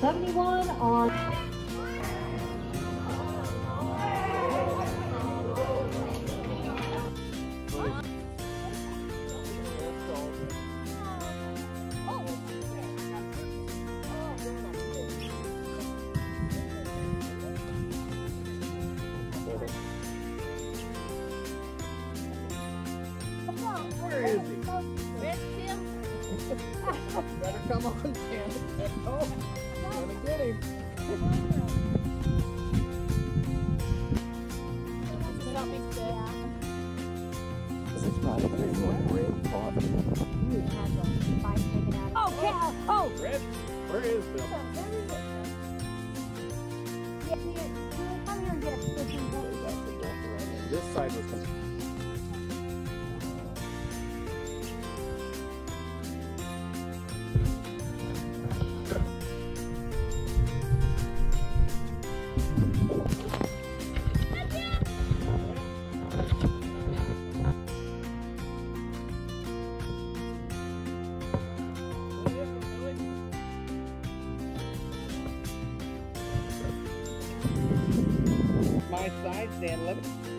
Seventy-one on. Where is he? Where's Tim? Better come on, Sam. Oh, gonna get him. This is probably the red pot. Oh, cow. Oh. Where is. This side was. Dan. Let me.